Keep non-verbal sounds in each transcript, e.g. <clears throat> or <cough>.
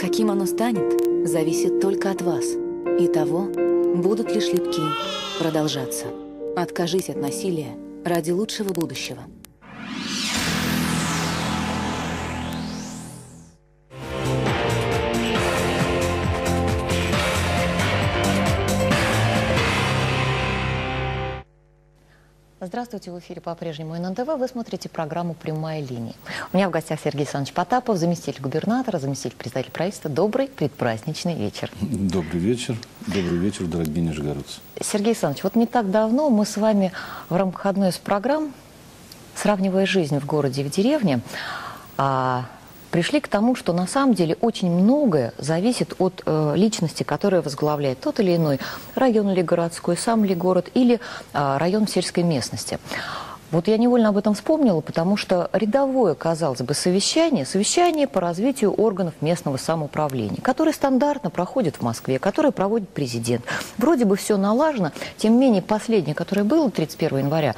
Каким оно станет, зависит только от вас и того, будут ли шлепки продолжаться. Откажись от насилия ради лучшего будущего. Здравствуйте, в эфире по-прежнему ННТВ. Вы смотрите программу «Прямая линия». У меня в гостях Сергей Александрович Потапов, заместитель губернатора, заместитель председателя правительства. Добрый предпраздничный вечер. Добрый вечер. Добрый вечер, дорогие нижегородцы. Сергей Александрович, вот не так давно мы с вами в рамках одной из программ, сравнивая жизнь в городе и в деревне, а, пришли к тому, что на самом деле очень многое зависит от э, личности, которая возглавляет тот или иной район или городской, сам ли город или э, район сельской местности. Вот я невольно об этом вспомнила, потому что рядовое, казалось бы, совещание, совещание по развитию органов местного самоуправления, которое стандартно проходит в Москве, которое проводит президент. Вроде бы все налажено, тем не менее последнее, которое было 31 января,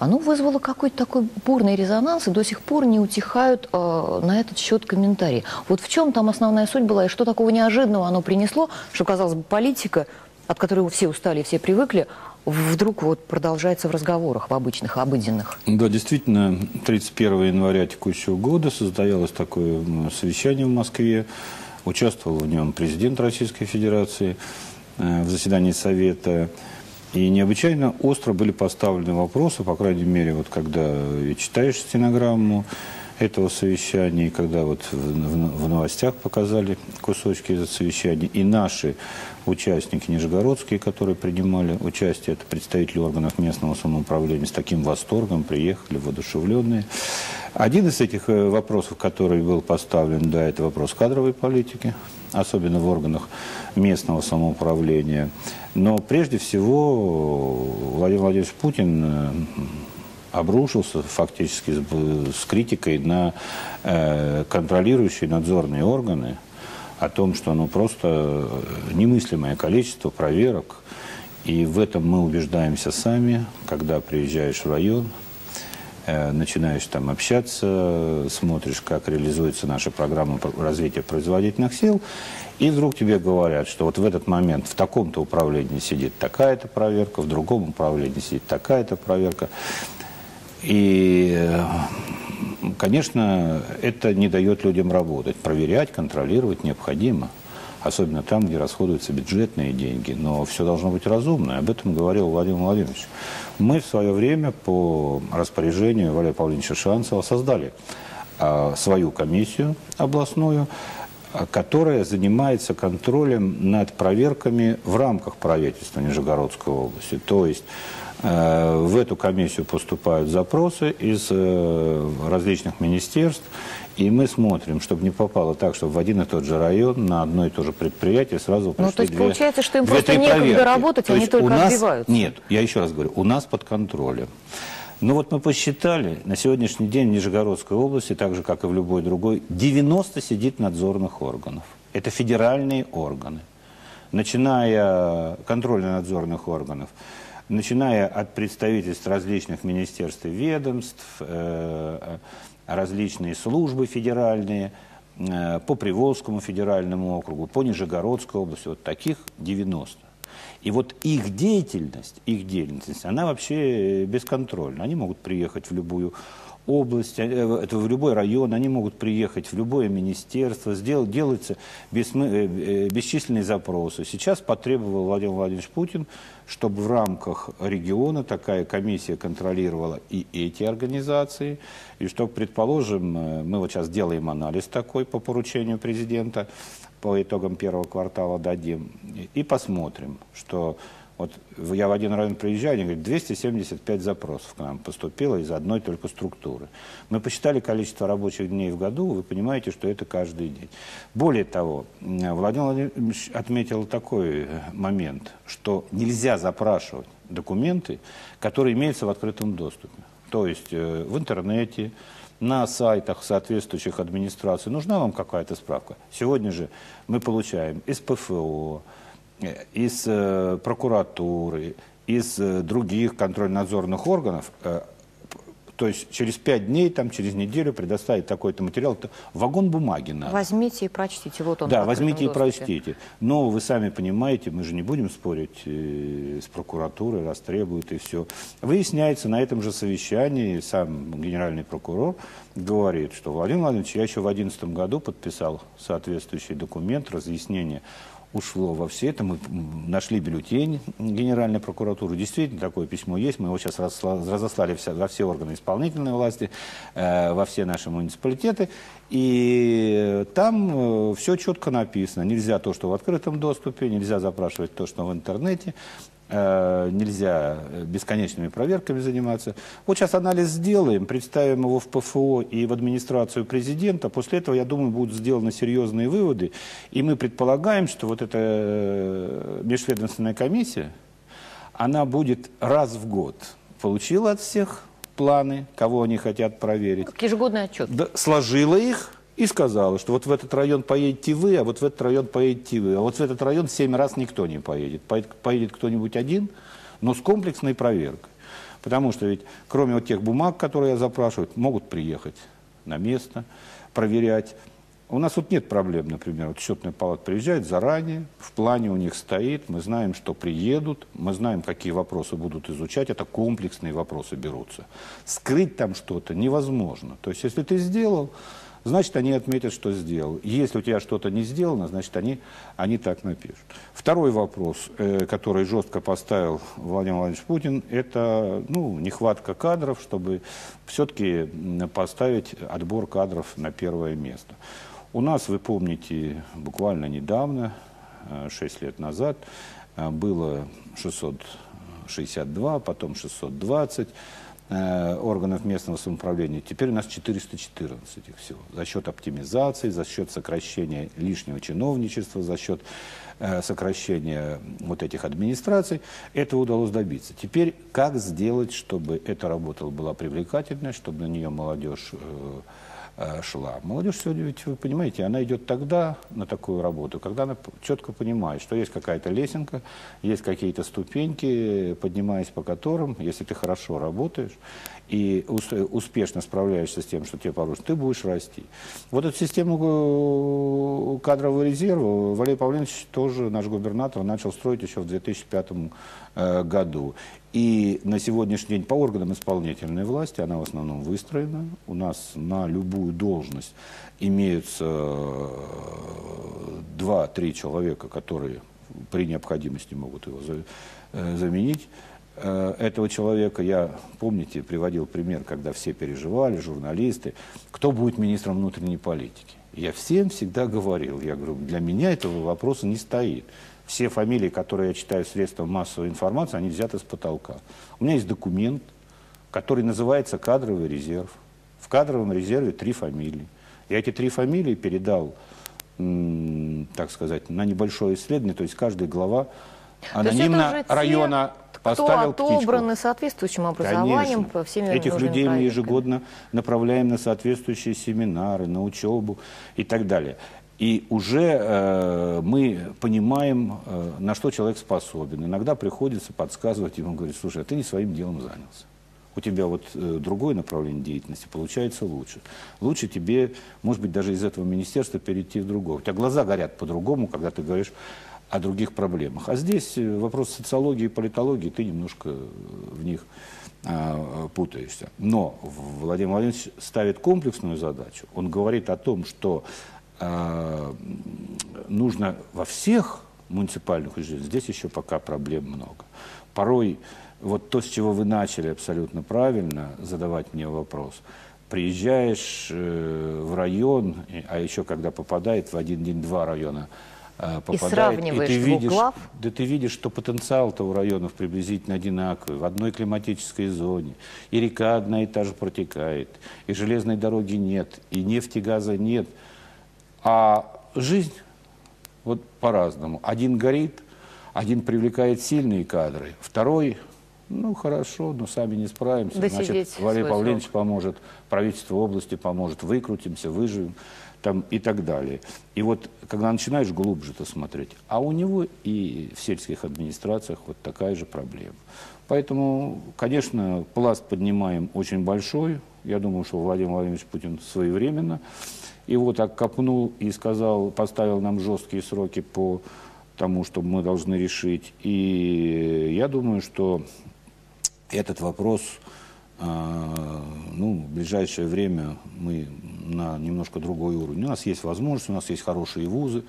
оно вызвало какой-то такой бурный резонанс, и до сих пор не утихают э, на этот счет комментарии. Вот в чем там основная суть была, и что такого неожиданного оно принесло, что, казалось бы, политика, от которой все устали, все привыкли, вдруг вот продолжается в разговорах, в обычных, обыденных. Да, действительно, 31 января текущего года состоялось такое совещание в Москве. Участвовал в нем президент Российской Федерации э, в заседании Совета. И необычайно остро были поставлены вопросы, по крайней мере, вот когда читаешь стенограмму этого совещания, и когда вот в, в, в новостях показали кусочки из совещания, и наши участники нижегородские, которые принимали участие, это представители органов местного самоуправления, с таким восторгом приехали, воодушевленные. Один из этих э, вопросов, который был поставлен, да, это вопрос кадровой политики, особенно в органах местного самоуправления. Но прежде всего Владимир Владимирович Путин э, обрушился фактически с, с критикой на э, контролирующие надзорные органы о том, что ну, просто немыслимое количество проверок. И в этом мы убеждаемся сами, когда приезжаешь в район, Э, начинаешь там общаться, смотришь, как реализуется наша программа развития производительных сил, и вдруг тебе говорят, что вот в этот момент в таком-то управлении сидит такая-то проверка, в другом управлении сидит такая-то проверка. И, э, конечно, это не дает людям работать. Проверять, контролировать необходимо особенно там, где расходуются бюджетные деньги. Но все должно быть разумно. Об этом говорил Владимир Владимирович. Мы в свое время по распоряжению Валерия Павловича Шанцева создали а, свою комиссию областную, которая занимается контролем над проверками в рамках правительства Нижегородской области. То есть э, в эту комиссию поступают запросы из э, различных министерств, и мы смотрим, чтобы не попало так, чтобы в один и тот же район на одно и то же предприятие сразу пришли Ну, то есть две, получается, что им две, просто некогда проверки. работать, то они только нас, отбиваются? Нет, я еще раз говорю, у нас под контролем. Ну вот мы посчитали, на сегодняшний день в Нижегородской области, так же, как и в любой другой, 90 сидит надзорных органов. Это федеральные органы. Начиная контрольно-надзорных органов, начиная от представительств различных министерств и ведомств, э, различные службы федеральные, э, по Приволжскому федеральному округу, по Нижегородской области, вот таких 90. И вот их деятельность, их деятельность, она вообще бесконтрольна. Они могут приехать в любую область, э, это в любой район, они могут приехать в любое министерство, сделать, делаются бессмы, э, бесчисленные запросы. Сейчас потребовал Владимир Владимирович Путин, чтобы в рамках региона такая комиссия контролировала и эти организации, и чтобы, предположим, э, мы вот сейчас делаем анализ такой по поручению президента, по итогам первого квартала дадим, и посмотрим, что вот я в один район приезжаю, они говорят, 275 запросов к нам поступило из одной только структуры. Мы посчитали количество рабочих дней в году, вы понимаете, что это каждый день. Более того, Владимир Владимирович отметил такой э, момент, что нельзя запрашивать документы, которые имеются в открытом доступе. То есть э, в интернете, на сайтах соответствующих администраций. Нужна вам какая-то справка? Сегодня же мы получаем из ПФО, из э, прокуратуры, из э, других контрольно-надзорных органов, э, То есть через пять дней, там, через неделю предоставить такой-то материал. Это вагон бумаги надо. Возьмите и прочтите. Вот он да, возьмите и прочтите. Но вы сами понимаете, мы же не будем спорить э, с прокуратурой, раз требуют и все. Выясняется на этом же совещании, сам генеральный прокурор говорит, что Владимир Владимирович, я еще в 2011 году подписал соответствующий документ, разъяснение ушло во все это. Мы нашли бюллетень Генеральной прокуратуры. Действительно, такое письмо есть. Мы его сейчас разослали во все органы исполнительной власти, э, во все наши муниципалитеты. И там э, все четко написано. Нельзя то, что в открытом доступе, нельзя запрашивать то, что в интернете. Э, нельзя э, бесконечными проверками заниматься. Вот сейчас анализ сделаем, представим его в ПФО и в администрацию президента. После этого, я думаю, будут сделаны серьезные выводы. И мы предполагаем, что вот эта межведомственная комиссия, она будет раз в год получила от всех планы, кого они хотят проверить. Как ежегодный отчет. Да, сложила их и сказала, что вот в этот район поедете вы, а вот в этот район поедете вы. А вот в этот район семь раз никто не поедет. Поедет кто-нибудь один, но с комплексной проверкой. Потому что ведь кроме вот тех бумаг, которые я запрашиваю, могут приехать на место, проверять. У нас тут нет проблем, например, вот счетная палата приезжает заранее, в плане у них стоит, мы знаем, что приедут, мы знаем, какие вопросы будут изучать, это комплексные вопросы берутся. Скрыть там что-то невозможно. То есть, если ты сделал, значит, они отметят, что сделал. Если у тебя что-то не сделано, значит, они, они так напишут. Второй вопрос, э, который жестко поставил Владимир Владимирович Путин, это ну, нехватка кадров, чтобы все-таки поставить отбор кадров на первое место. У нас, вы помните, буквально недавно, 6 э, лет назад, э, было 662, потом 620 Э, органов местного самоуправления. Теперь у нас 414 их всего. За счет оптимизации, за счет сокращения лишнего чиновничества, за счет сокращения вот этих администраций, этого удалось добиться. Теперь как сделать, чтобы эта работа была привлекательной, чтобы на нее молодежь шла. Молодежь сегодня, ведь вы понимаете, она идет тогда на такую работу, когда она четко понимает, что есть какая-то лесенка, есть какие-то ступеньки, поднимаясь по которым, если ты хорошо работаешь и успешно справляешься с тем, что тебе поручено, ты будешь расти. Вот эту систему э, кадрового резерва Валерий Павлович тоже, наш губернатор, начал строить еще в 2005 э, году. И на сегодняшний день по органам исполнительной власти она в основном выстроена. У нас на любую должность имеются э, два-три человека, которые при необходимости могут его э, заменить. Э, этого человека я, помните, приводил пример, когда все переживали, журналисты, кто будет министром внутренней политики. Я всем всегда говорил, я говорю, для меня этого вопроса не стоит все фамилии, которые я читаю в средствах массовой информации, они взяты с потолка. У меня есть документ, который называется «Кадровый резерв». В кадровом резерве три фамилии. Я эти три фамилии передал, так сказать, на небольшое исследование, то есть каждая глава анонимно района поставил кто отобраны птичку. соответствующим образованием Конечно. по всеми Этих людей мы ежегодно направляем на соответствующие семинары, на учебу и так далее. И уже э, мы понимаем, э, на что человек способен. Иногда приходится подсказывать ему, говорить, слушай, а ты не своим делом занялся. У тебя вот э, другое направление деятельности, получается лучше. Лучше тебе, может быть, даже из этого министерства перейти в другое. У тебя глаза горят по-другому, когда ты говоришь о других проблемах. А здесь э, вопрос социологии и политологии, ты немножко э, в них э, путаешься. Но Владимир Владимирович ставит комплексную задачу. Он говорит о том, что нужно во всех муниципальных учреждениях, здесь еще пока проблем много. Порой вот то, с чего вы начали абсолютно правильно задавать мне вопрос, приезжаешь э, в район, а еще когда попадает в один день два района, э, попадает, и, и ты видишь, да ты видишь, что потенциал-то у районов приблизительно одинаковый, в одной климатической зоне, и река одна и та же протекает, и железной дороги нет, и нефти, газа нет – а жизнь вот по-разному. Один горит, один привлекает сильные кадры, второй Ну, хорошо, но сами не справимся. Досидеть Значит, Валерий срок. Павлович поможет, правительство области поможет, выкрутимся, выживем там, и так далее. И вот, когда начинаешь глубже это смотреть, а у него и в сельских администрациях вот такая же проблема. Поэтому, конечно, пласт поднимаем очень большой. Я думаю, что Владимир Владимирович Путин своевременно его так копнул и сказал, поставил нам жесткие сроки по тому, что мы должны решить. И я думаю, что этот вопрос, э, ну, в ближайшее время мы на немножко другой уровень. У нас есть возможность, у нас есть хорошие вузы,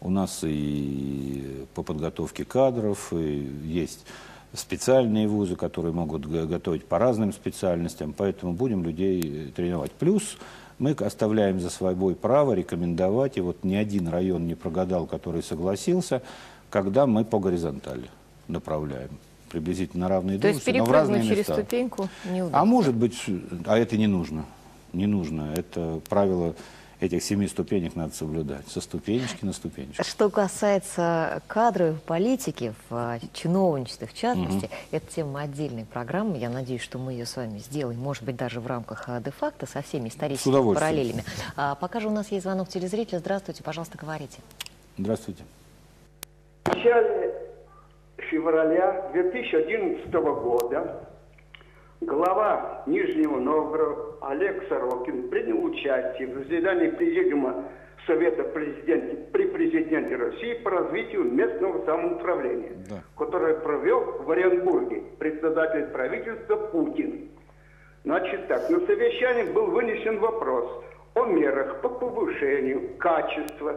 у нас и по подготовке кадров, и есть специальные вузы, которые могут готовить по разным специальностям, поэтому будем людей тренировать. Плюс мы оставляем за собой право рекомендовать, и вот ни один район не прогадал, который согласился, когда мы по горизонтали направляем приблизительно равные То должности, но в разные через места. ступеньку не А удастся. может быть, а это не нужно. Не нужно. Это правило этих семи ступенек надо соблюдать. Со ступенечки на ступенечку. Что касается кадровой политики в а, чиновничестве, в частности, это тема отдельной программы. Я надеюсь, что мы ее с вами сделаем, может быть, даже в рамках а, де-факто со всеми историческими параллелями. А, пока же у нас есть звонок телезрителя. Здравствуйте, пожалуйста, говорите. Здравствуйте. В начале февраля 2011 года глава Нижнего Новгорода Олег Сорокин принял участие в заседании Президиума Совета президент, при президенте России по развитию местного самоуправления, Да. которое провел в Оренбурге председатель правительства Путин. Значит так, на совещании был вынесен вопрос о мерах по повышению качества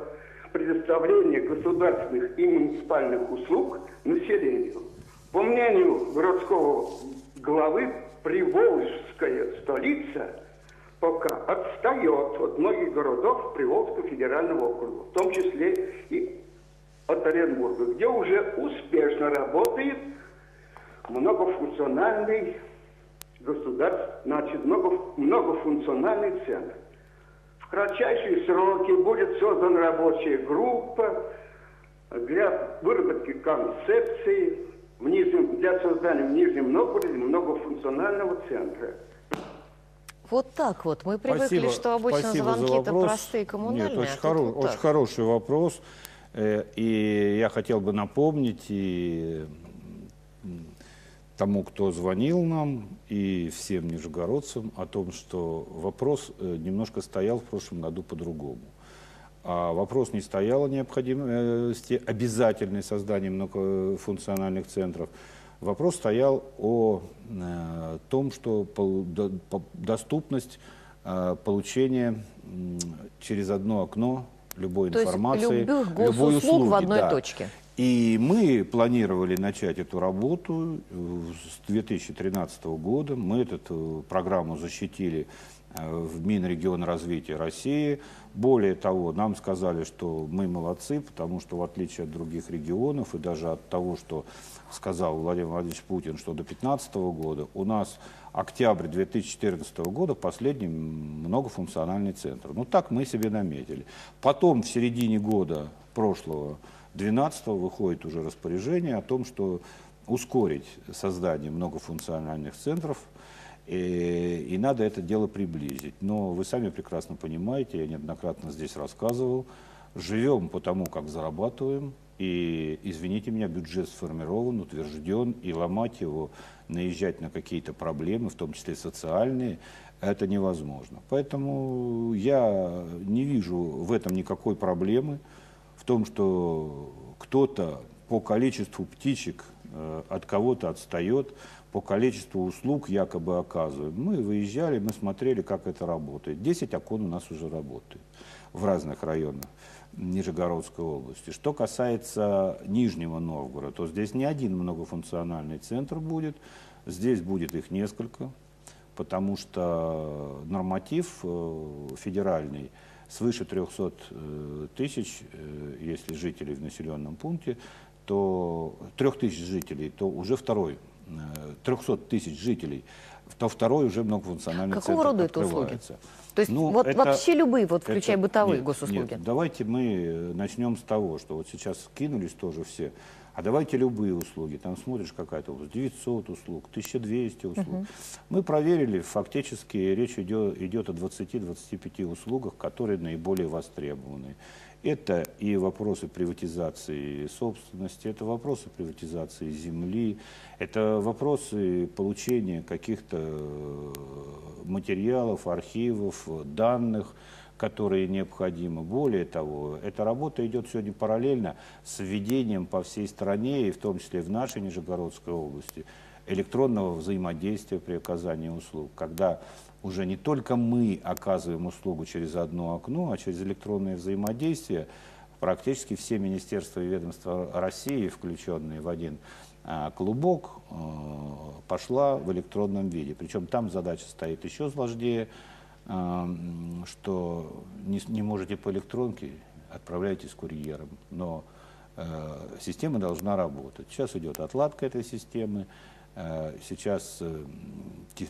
предоставления государственных и муниципальных услуг населению. По мнению городского главы, Приволжская столица пока отстает от многих городов Приволжского федерального округа, в том числе и от Оренбурга, где уже успешно работает многофункциональный государств, значит, много, многофункциональный центр. В кратчайшие сроки будет создана рабочая группа для выработки концепции в Нижнем, для создания в Нижнем Новгороде многофункционального центра. Вот так вот. Мы привыкли, Спасибо, что обычно звонки это простые коммунальные. Нет, очень, а хоро- вот очень так. хороший вопрос. Э, И я хотел бы напомнить и тому, кто звонил нам, и всем нижегородцам о том, что вопрос э, немножко стоял в прошлом году по-другому. А вопрос не стоял о необходимости обязательной создания многофункциональных центров. Вопрос стоял о э, том, что доступность э, получения через одно окно любой То есть информации, любых любой госуслуг в одной да. точке. И мы планировали начать эту работу э, с 2013 года. Мы эту э, программу защитили э, в Минрегионразвития России. Более того, нам сказали, что мы молодцы, потому что в отличие от других регионов и даже от того, что сказал Владимир Владимирович Путин, что до 2015 года у нас октябрь 2014 года последний многофункциональный центр. Ну так мы себе наметили. Потом в середине года прошлого 12 выходит уже распоряжение о том, что ускорить создание многофункциональных центров, и, и надо это дело приблизить. Но вы сами прекрасно понимаете, я неоднократно здесь рассказывал, живем по тому, как зарабатываем, и, извините меня, бюджет сформирован, утвержден, и ломать его, наезжать на какие-то проблемы, в том числе социальные, это невозможно. Поэтому я не вижу в этом никакой проблемы, в том, что кто-то по количеству птичек э, от кого-то отстает, по количеству услуг якобы оказывают. Мы выезжали, мы смотрели, как это работает. 10 окон у нас уже работает в разных районах Нижегородской области. Что касается Нижнего Новгорода, то здесь не один многофункциональный центр будет, здесь будет их несколько, потому что норматив э, федеральный свыше 300 э, тысяч, э, если жителей в населенном пункте, то 3 тысяч жителей, то уже второй, э, 300 тысяч жителей, то второй уже многофункциональный Какого центр рода это услуги? открывается. То есть Ну, вот это- вообще любые, вот включая это- бытовые нет, госуслуги. нет, давайте мы э, начнем с того, что вот сейчас кинулись тоже все а давайте любые услуги. Там смотришь какая-то область, 900 услуг, 1200 услуг. Мы проверили, фактически речь идет, идет о 20-25 услугах, которые наиболее востребованы. Это и вопросы приватизации собственности, это вопросы приватизации земли, это вопросы получения каких-то э, материалов, архивов, данных, которые необходимы. Более того, эта работа идет сегодня параллельно с введением по всей стране, и в том числе в нашей Нижегородской области, электронного взаимодействия при оказании услуг, когда уже не только мы оказываем услугу через одно окно, а через электронное взаимодействие практически все министерства и ведомства России, включенные в один а, клубок, э, пошла в электронном виде. Причем там задача стоит еще сложнее, что не, не можете по электронке, отправляйтесь курьером, но э, система должна работать. Сейчас идет отладка этой системы, сейчас э,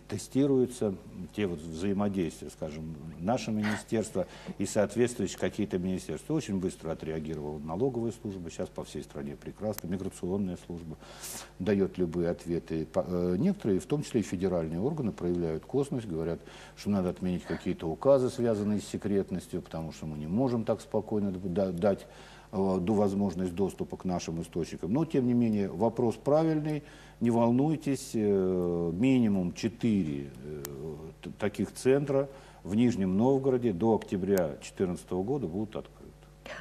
тестируются те вот взаимодействия, скажем, наше министерство и соответствующие какие-то министерства. Очень быстро отреагировала налоговая служба, сейчас по всей стране прекрасно, миграционная служба дает любые ответы. Э, некоторые, в том числе и федеральные органы, проявляют косность, говорят, что надо отменить какие-то указы, связанные с секретностью, потому что мы не можем так спокойно дать возможность доступа к нашим источникам. Но, тем не менее, вопрос правильный не волнуйтесь, э, минимум 4 э, таких центра в Нижнем Новгороде до октября 2014 года будут открыты.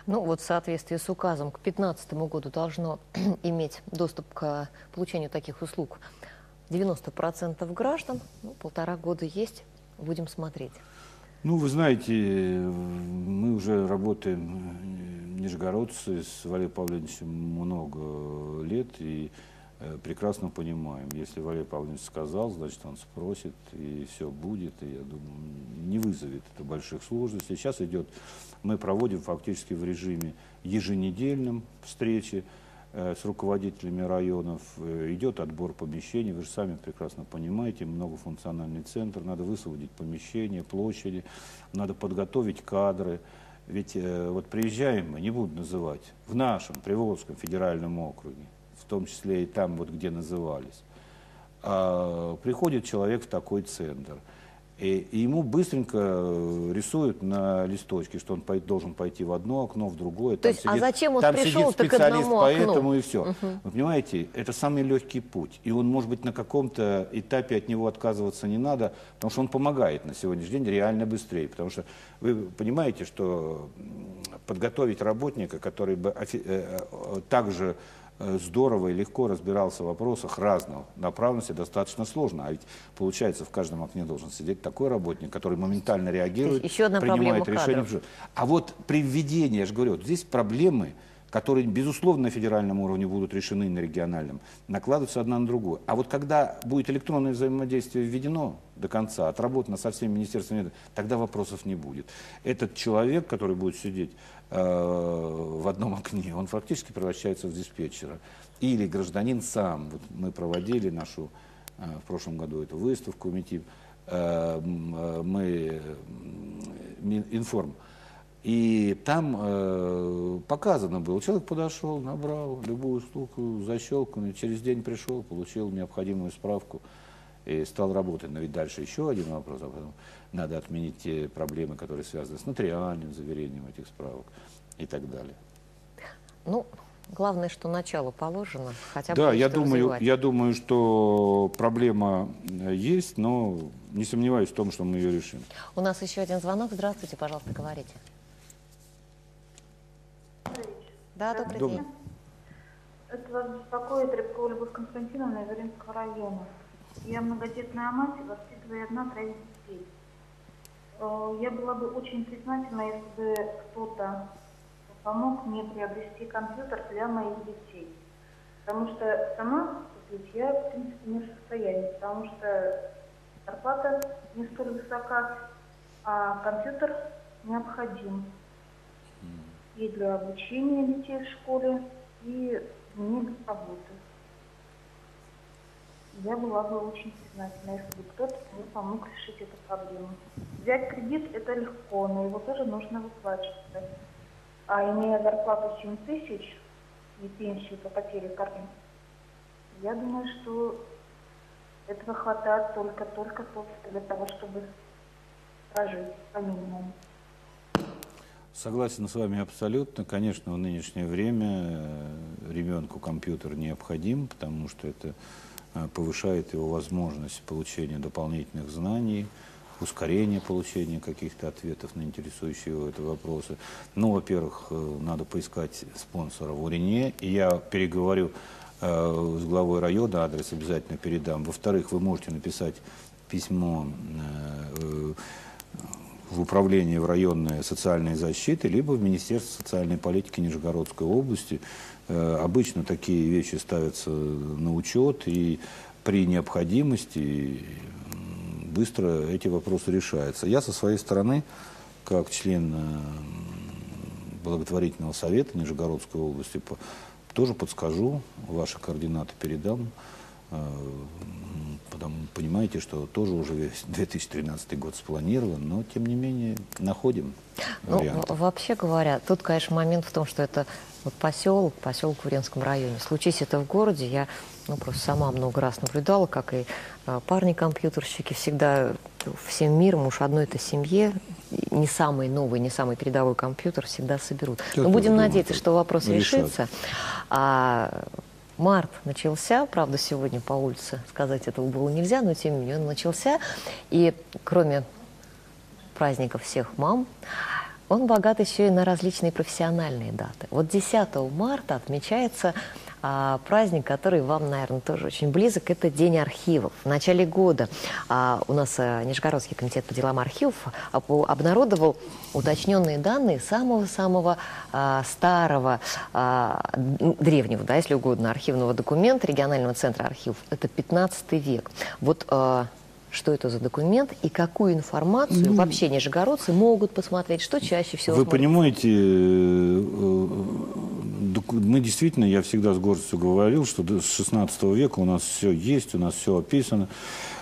Ну вот в соответствии с указом к 2015 году должно <clears throat> иметь доступ к получению таких услуг 90% граждан. Ну, полтора года есть, будем смотреть. Ну, вы знаете, мы уже работаем, э, нижегородцы, с Валерием Павловичем много лет, и Э, прекрасно понимаем. Если Валерий Павлович сказал, значит, он спросит, и все будет, и, я думаю, не вызовет это больших сложностей. Сейчас идет, мы проводим фактически в режиме еженедельном встречи с руководителями районов, э, идет отбор помещений, вы же сами прекрасно понимаете, многофункциональный центр, надо высвободить помещения, площади, надо подготовить кадры, ведь э, вот приезжаем мы, не буду называть, в нашем Приволжском федеральном округе, в том числе и там, вот, где назывались. А, приходит человек в такой центр, и, и ему быстренько рисуют на листочке, что он пой, должен пойти в одно окно, в другое. То там есть, а сидит, а зачем он там пришел сидит специалист по этому и все. Угу. Вы понимаете, это самый легкий путь. И он, может быть, на каком-то этапе от него отказываться не надо, потому что он помогает на сегодняшний день реально быстрее. Потому что вы понимаете, что подготовить работника, который бы э, э, также Э, здорово и легко разбирался в вопросах разного направленности, достаточно сложно. А ведь получается, в каждом окне должен сидеть такой работник, который моментально реагирует, Еще одна принимает решение. Кадров. А вот при введении, я же говорю, вот здесь проблемы, которые, безусловно, на федеральном уровне будут решены на региональном, накладываются одна на другую. А вот когда будет электронное взаимодействие введено до конца, отработано со всеми министерствами, тогда вопросов не будет. Этот человек, который будет сидеть э, в одном окне, он фактически превращается в диспетчера. Или гражданин сам. Вот мы проводили нашу э, в прошлом году эту выставку МИТИП, э, э, мы информ и там э, показано было, человек подошел, набрал любую штуку, защелкнул, через день пришел, получил необходимую справку и стал работать. Но ведь дальше еще один вопрос, а потом надо отменить те проблемы, которые связаны с нотариальным заверением этих справок и так далее. Ну, главное, что начало положено, хотя бы Да, я думаю, развивать. я думаю, что проблема э, есть, но не сомневаюсь в том, что мы ее решим. У нас еще один звонок. Здравствуйте, пожалуйста, говорите. Да, добрый, Добрый. день. Это вас беспокоит Рябкова Любовь Константиновна из Иринского района. Я многодетная мать, воспитываю одна троих детей. Э, Я была бы очень признательна, если бы кто-то помог мне приобрести компьютер для моих детей. Потому что сама купить я, в принципе, не в состоянии, потому что зарплата не столь высока, а компьютер необходим и для обучения детей в школе, и мне для работы. Я была бы очень признательна, если бы кто-то мне помог решить эту проблему. Взять кредит – это легко, но его тоже нужно выплачивать. А имея зарплату 7 тысяч, и пенсию по потере кормил. Я думаю, что этого хватает только-только для того, чтобы прожить по минимуму. Согласен с вами абсолютно. Конечно, в нынешнее время э, ребенку компьютер необходим, потому что это э, повышает его возможность получения дополнительных знаний, ускорения получения каких-то ответов на интересующие его это вопросы. Ну, во-первых, э, надо поискать спонсора в Урине, и я переговорю э, с главой района, адрес обязательно передам. Во-вторых, вы можете написать письмо э, в управление в районной социальной защиты, либо в Министерство социальной политики Нижегородской области. Э, обычно такие вещи ставятся на учет, и при необходимости быстро эти вопросы решаются. Я со своей стороны, как член э, благотворительного совета Нижегородской области, тоже подскажу, ваши координаты передам. Э, Потому, понимаете, что тоже уже весь <laughs> 2013 год спланирован, но тем не менее находим ну, Вообще говоря, тут, конечно, момент в том, что это вот поселок, поселок в Уренском районе. Случись это в городе, я ну, просто сама много раз наблюдала, как и э, парни-компьютерщики всегда всем миром, уж одной этой семье, не самый новый, не самый передовой компьютер всегда соберут. Но будем надеяться, что вопрос решится. А Март начался, правда, сегодня по улице сказать этого было нельзя, но тем не менее он начался. И кроме праздников всех мам, он богат еще и на различные профессиональные даты. Вот 10 марта отмечается а, праздник, который вам, наверное, тоже очень близок, это День архивов. В начале года а, у нас а, Нижегородский комитет по делам архивов обнародовал уточненные данные самого-самого а, старого, а, древнего, да, если угодно, архивного документа регионального центра архивов. Это 15 век. Вот а, что это за документ и какую информацию ну, вообще нижегородцы могут посмотреть, что чаще всего Вы смотрят? понимаете, э, э, мы действительно, я всегда с гордостью говорил, что с 16 века у нас все есть, у нас все описано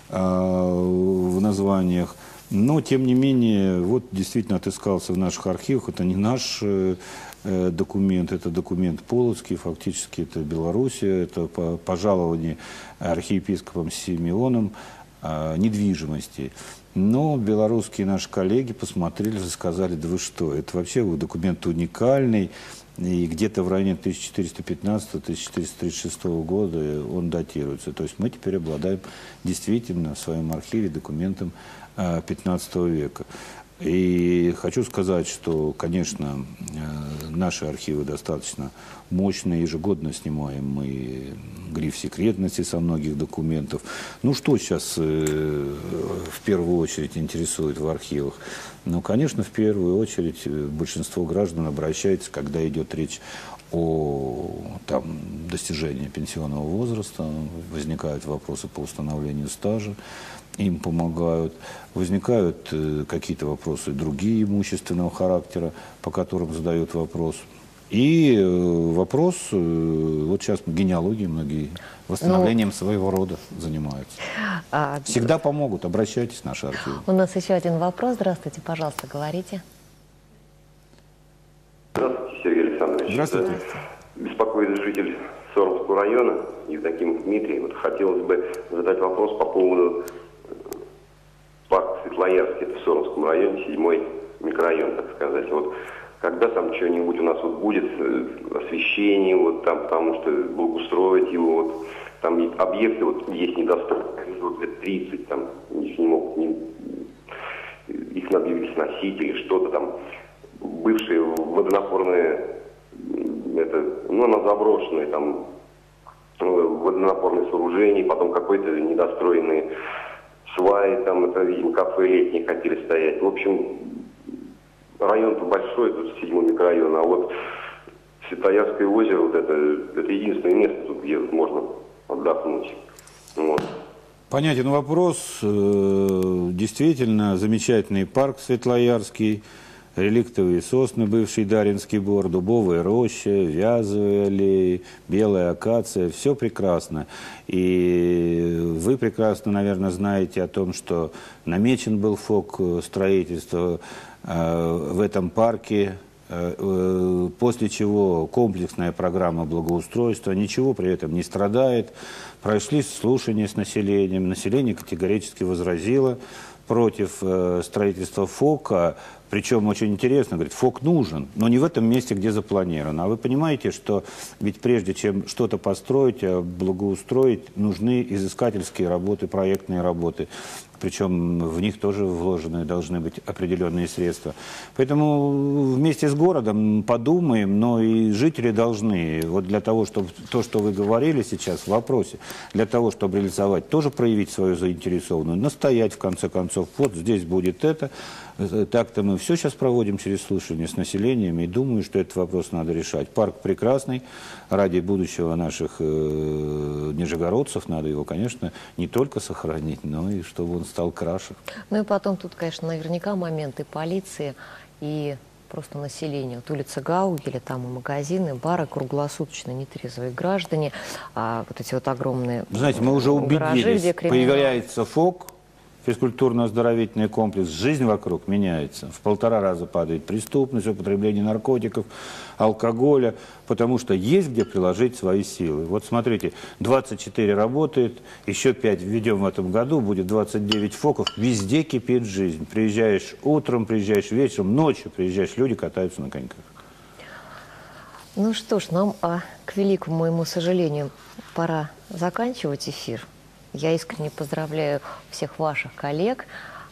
а, в названиях. Но, тем не менее, вот действительно отыскался в наших архивах, это не наш э, документ, это документ Полоцкий, фактически это Белоруссия, это пожалование архиепископом Симеоном э, недвижимости. Но белорусские наши коллеги посмотрели и сказали, да вы что, это вообще документ уникальный, и где-то в районе 1415-1436 года он датируется. То есть мы теперь обладаем действительно в своем архиве документом 15 века. И хочу сказать, что, конечно, э, наши архивы достаточно мощные, ежегодно снимаем мы гриф секретности со многих документов. Ну, что сейчас э, в первую очередь интересует в архивах? Ну, конечно, в первую очередь э, большинство граждан обращается, когда идет речь о там, достижении пенсионного возраста, возникают вопросы по установлению стажа, им помогают. Возникают э, какие-то вопросы другие имущественного характера, по которым задают вопрос. И э, вопрос, э, вот сейчас генеалогии многие восстановлением ну, своего рода занимаются. А, Всегда помогут, обращайтесь в наши архивы. У нас еще один вопрос. Здравствуйте, пожалуйста, говорите. Здравствуйте, Сергей Александрович. Здравствуйте. Беспокоит житель Соромского района, Евдоким Дмитрий. Вот хотелось бы задать вопрос по поводу парк Светлоярский, это в Соромском районе, седьмой микрорайон, так сказать. Вот когда там что-нибудь у нас вот будет, э, освещение, вот там, потому что благоустроить его, вот, там объекты вот есть недоступны, вот лет 30, там, их не могут, не, их надо сносить что-то там, бывшие водонапорные, это, ну, она заброшенная, там, ну, водонапорные сооружения, потом какой-то недостроенный сваи, там, это, видимо, кафе летние хотели стоять. В общем, район-то большой, тут седьмой микрорайон, а вот Светоярское озеро, вот это, это единственное место, тут, где можно отдохнуть. Вот. Понятен вопрос. Э, действительно, замечательный парк Светлоярский, реликтовые сосны, бывший Даринский бор, дубовая роща, вязовые аллеи, белая акация, все прекрасно. И вы прекрасно, наверное, знаете о том, что намечен был фок строительства э, в этом парке э, э, после чего комплексная программа благоустройства, ничего при этом не страдает. Прошли слушания с населением, население категорически возразило против строительства ФОКа, причем очень интересно, говорит, ФОК нужен, но не в этом месте, где запланировано. А вы понимаете, что ведь прежде чем что-то построить, благоустроить, нужны изыскательские работы, проектные работы причем в них тоже вложены должны быть определенные средства. Поэтому вместе с городом подумаем, но и жители должны, вот для того, чтобы то, что вы говорили сейчас в вопросе, для того, чтобы реализовать, тоже проявить свою заинтересованную, настоять в конце концов, вот здесь будет это, Э, так-то мы все сейчас проводим через слушание с населением, и думаю, что этот вопрос надо решать. Парк прекрасный, ради будущего наших э, нижегородцев надо его, конечно, не только сохранить, но и чтобы он стал краше. Ну и потом тут, конечно, наверняка моменты полиции и просто население. Вот улица Гаугеля, там и магазины, бары, круглосуточно нетрезвые граждане, а вот эти вот огромные Знаете, мы уже убедились, гаражи, появляется ФОК, физкультурно-оздоровительный комплекс, жизнь вокруг меняется. В полтора раза падает преступность, употребление наркотиков, алкоголя, потому что есть где приложить свои силы. Вот смотрите, 24 работает, еще 5 введем в этом году, будет 29 фоков, везде кипит жизнь. Приезжаешь утром, приезжаешь вечером, ночью приезжаешь, люди катаются на коньках. Ну что ж, нам, а, к великому моему сожалению, пора заканчивать эфир. Я искренне поздравляю всех ваших коллег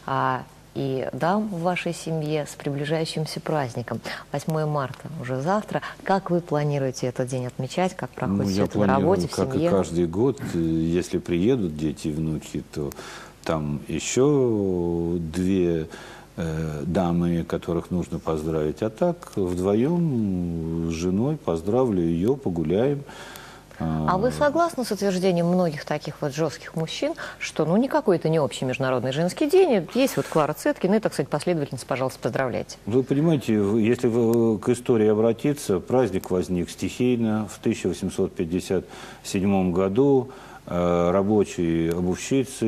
а, и дам в вашей семье с приближающимся праздником. 8 марта уже завтра. Как вы планируете этот день отмечать? Как проходит ну, это на работе, в как семье? как и каждый год. Если приедут дети и внуки, то там еще две э, дамы, которых нужно поздравить. А так вдвоем с женой поздравлю ее, погуляем. А вы согласны с утверждением многих таких вот жестких мужчин, что ну никакой это не общий международный женский день, есть вот Клара Цеткина, и, так сказать, последовательница, пожалуйста, поздравляйте. Вы понимаете, если вы к истории обратиться, праздник возник стихийно в 1857 году, э, рабочие обувщицы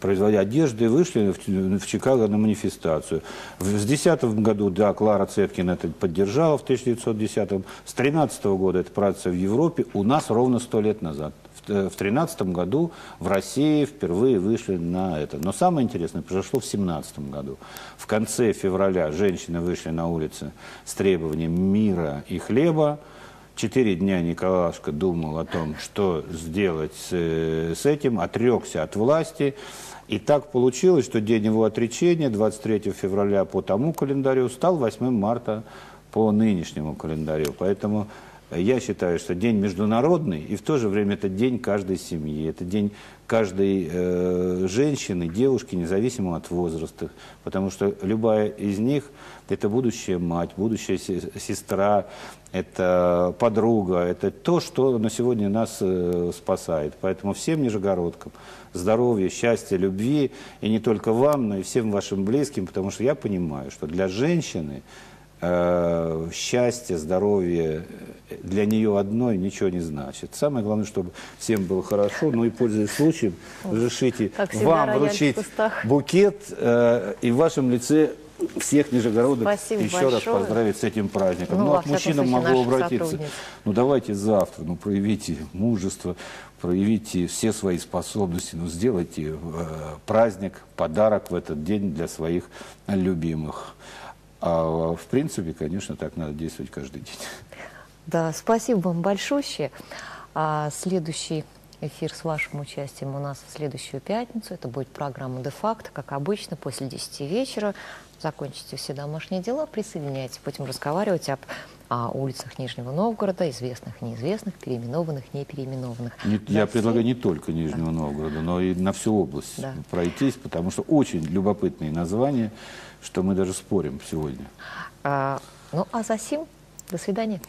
производя одежды, вышли в, в Чикаго на манифестацию. В 2010 году, да, Клара Цеткин это поддержала в 1910 С 13 года это празднуется в Европе, у нас ровно сто лет назад. В 2013 году в России впервые вышли на это. Но самое интересное произошло в 2017 году. В конце февраля женщины вышли на улицы с требованием мира и хлеба. Четыре дня Николашка думал о том, что сделать с, с этим, отрекся от власти. И так получилось, что день его отречения, 23 февраля по тому календарю, стал 8 марта по нынешнему календарю. Поэтому я считаю, что день международный, и в то же время это день каждой семьи, это день каждой э, женщины, девушки, независимо от возраста. Потому что любая из них – это будущая мать, будущая сестра, это подруга, это то, что на сегодня нас э, спасает. Поэтому всем нижегородкам здоровья, счастья, любви, и не только вам, но и всем вашим близким, потому что я понимаю, что для женщины счастье, здоровье для нее одной ничего не значит. Самое главное, чтобы всем было хорошо. Ну и, пользуясь случаем, разрешите вам вручить букет э, и в вашем лице всех нижегородок Спасибо еще большое. раз поздравить с этим праздником. Ну, ну от мужчинам могу обратиться. Ну давайте завтра, ну проявите мужество, проявите все свои способности, ну сделайте э, праздник, подарок в этот день для своих любимых. А в принципе, конечно, так надо действовать каждый день. Да, спасибо вам большое. А следующий эфир с вашим участием у нас в следующую пятницу. Это будет программа «Де-факто», как обычно, после 10 вечера. Закончите все домашние дела, присоединяйтесь. Будем разговаривать об о улицах Нижнего Новгорода, известных, неизвестных, переименованных, не переименованных. Не, я все... предлагаю не только Нижнего да. Новгорода, но и на всю область да. пройтись, потому что очень любопытные названия, что мы даже спорим сегодня. А, ну, а за сим до свидания.